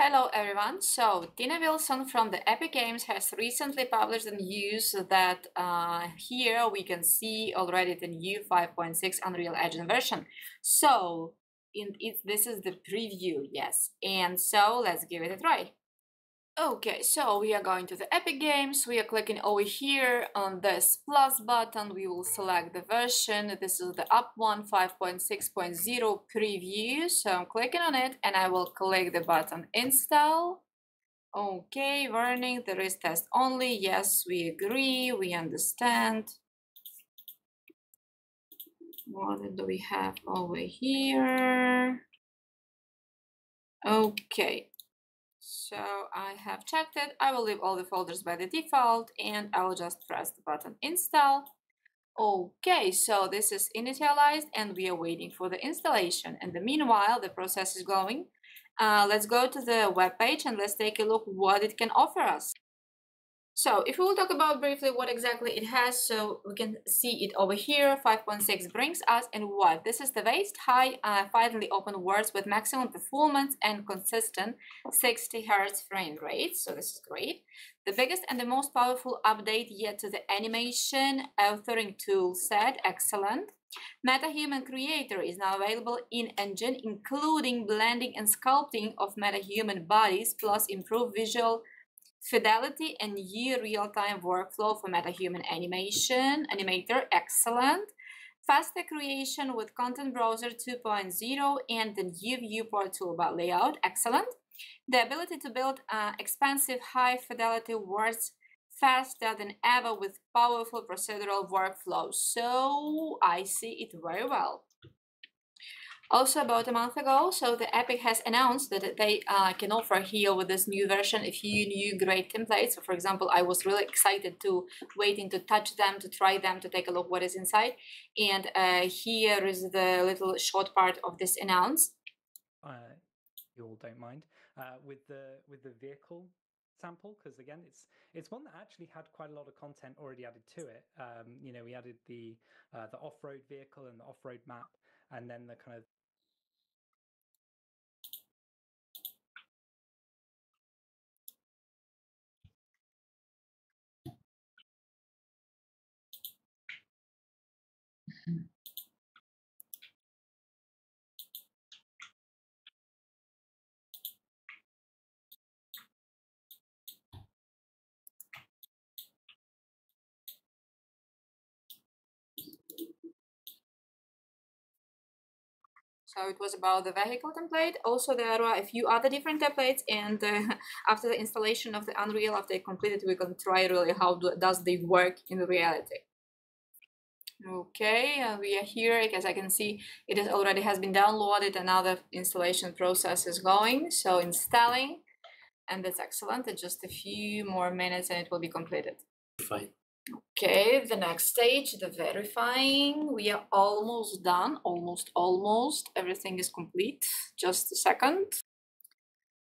Hello everyone. So Tina Wilson from the Epic Games has recently published the news that uh, here we can see already the new 5.6 Unreal Engine version. So in it, this is the preview, yes. And so let's give it a try. Okay, so we are going to the Epic Games, we are clicking over here on this plus button, we will select the version, this is the up one 5.6.0 preview, so I'm clicking on it and I will click the button install. Okay, warning, there is test only, yes, we agree, we understand. What do we have over here? Okay, so I have checked it. I will leave all the folders by the default and I will just press the button install. Okay, so this is initialized and we are waiting for the installation. And the meanwhile, the process is going. Uh, let's go to the web page and let's take a look what it can offer us. So if we will talk about briefly what exactly it has, so we can see it over here, 5.6 brings us and what? This is the waist-high, uh, finally open words with maximum performance and consistent 60 Hz frame rate, so this is great. The biggest and the most powerful update yet to the animation authoring tool set, excellent. MetaHuman Creator is now available in Engine, including blending and sculpting of MetaHuman bodies, plus improved visual Fidelity and new real-time workflow for MetaHuman animation, animator, excellent. Faster creation with Content Browser 2.0 and the new viewport toolbar layout, excellent. The ability to build uh, expansive high-fidelity words faster than ever with powerful procedural workflow. So I see it very well. Also, about a month ago, so the Epic has announced that they uh, can offer here with this new version a few new great templates. So, for example, I was really excited to waiting to touch them, to try them, to take a look what is inside. And uh, here is the little short part of this announce. Uh, you all don't mind uh, with the with the vehicle sample because again it's it's one that actually had quite a lot of content already added to it um, you know we added the uh, the off-road vehicle and the off-road map and then the kind of So it was about the vehicle template. Also, there are a few other different templates. And uh, after the installation of the Unreal, after they completed, we can try really how do, does they work in reality. Okay, uh, we are here. As I can see, it is already has been downloaded. Another installation process is going. So installing, and that's excellent. It's just a few more minutes and it will be completed. Fine. Okay, the next stage, the verifying. We are almost done, almost, almost. Everything is complete. Just a second.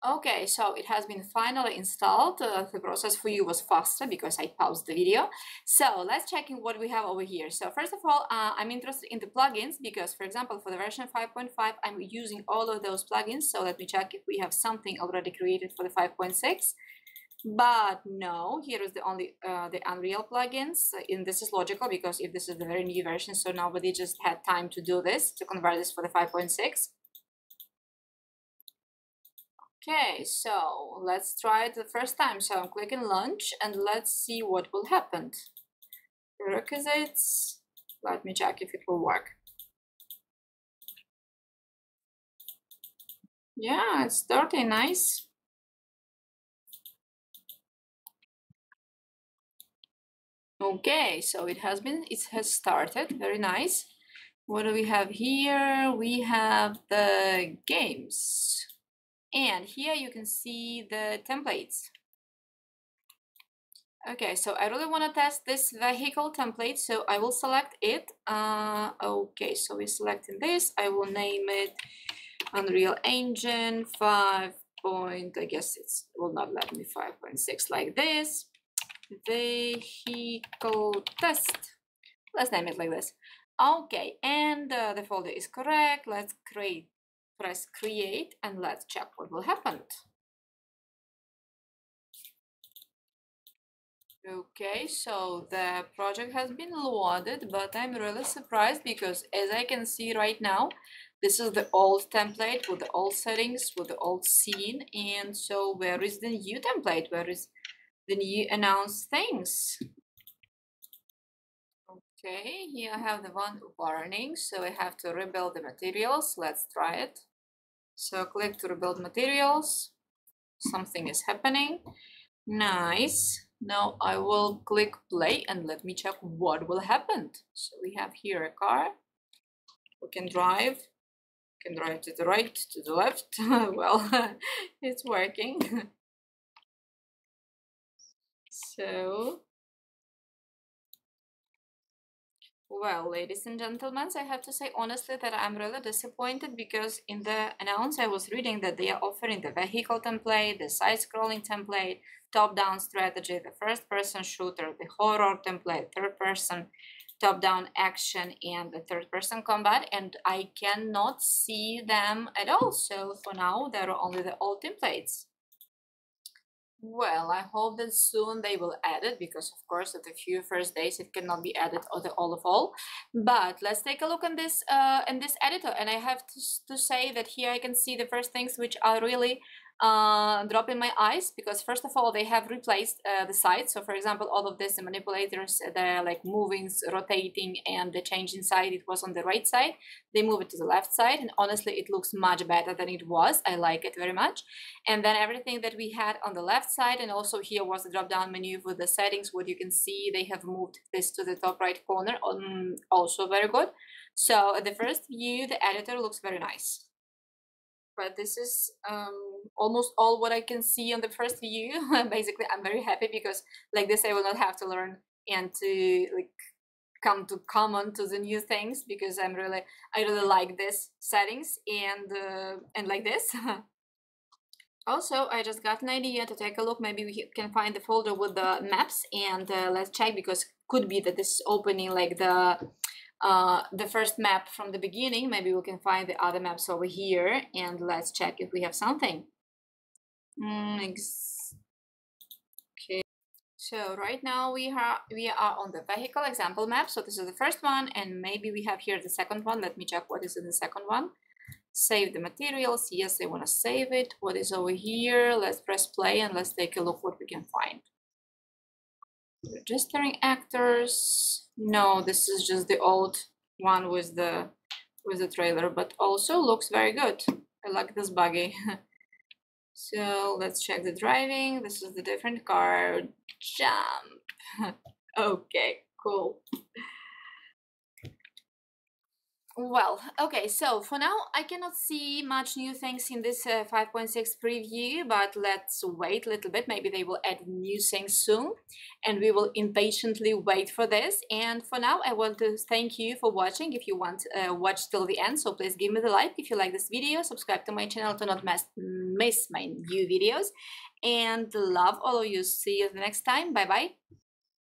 Okay, so it has been finally installed. Uh, the process for you was faster because I paused the video. So let's check in what we have over here. So first of all, uh, I'm interested in the plugins because, for example, for the version 5.5, I'm using all of those plugins. So let me check if we have something already created for the 5.6. But no, here is the only uh, the Unreal plugins. And this is logical because if this is the very new version, so nobody just had time to do this, to convert this for the 5.6. Okay, so let's try it the first time. So I'm clicking launch and let's see what will happen. Prerequisites. Let me check if it will work. Yeah, it's dirty, nice. Okay, so it has been, it has started, very nice. What do we have here? We have the games. And here you can see the templates. Okay, so I really want to test this vehicle template, so I will select it. Uh, okay, so we're selecting this. I will name it Unreal Engine 5 point, I guess it will not let me 5.6 like this vehicle test. Let's name it like this. Okay, and uh, the folder is correct. Let's create, press create, and let's check what will happen. Okay, so the project has been loaded, but I'm really surprised because as I can see right now, this is the old template with the old settings, with the old scene. And so where is the new template? Where is the new announced things? Okay, here I have the one warning. So I have to rebuild the materials. Let's try it. So click to rebuild materials. Something is happening. Nice. Now I will click play and let me check what will happen. So we have here a car. We can drive. We can drive to the right, to the left. well, it's working. so Well, ladies and gentlemen, I have to say honestly that I'm really disappointed because in the announce I was reading that they are offering the vehicle template, the side-scrolling template, top-down strategy, the first-person shooter, the horror template, third-person top-down action, and the third-person combat, and I cannot see them at all. So for now, there are only the old templates. Well, I hope that soon they will add it because, of course, at the few first days it cannot be added on the all of all. But let's take a look in this uh, in this editor, and I have to, to say that here I can see the first things which are really uh, drop in my eyes because first of all they have replaced uh, the side so for example all of this the manipulators uh, they're like moving rotating and the change inside it was on the right side. They move it to the left side and honestly it looks much better than it was. I like it very much. And then everything that we had on the left side and also here was the drop down menu with the settings what you can see they have moved this to the top right corner um, also very good. So at the first view the editor looks very nice but this is um, almost all what I can see on the first view. Basically, I'm very happy because like this, I will not have to learn and to like come to common to the new things because I'm really I really like this settings and uh, and like this. also, I just got an idea to take a look. Maybe we can find the folder with the maps and uh, let's check because could be that this is opening like the uh, the first map from the beginning. Maybe we can find the other maps over here and let's check if we have something. Mm, okay. So right now we are we are on the vehicle example map. So this is the first one, and maybe we have here the second one. Let me check what is in the second one. Save the materials. Yes, I want to save it. What is over here? Let's press play and let's take a look what we can find. Registering actors. No, this is just the old one with the with the trailer, but also looks very good. I like this buggy. so let's check the driving. This is the different car. Jump. okay, cool. Well, okay, so for now I cannot see much new things in this uh, 5.6 preview, but let's wait a little bit. Maybe they will add new things soon, and we will impatiently wait for this. And for now, I want to thank you for watching. If you want to uh, watch till the end, so please give me the like if you like this video, subscribe to my channel to not miss, miss my new videos, and love all of you. See you the next time. Bye-bye.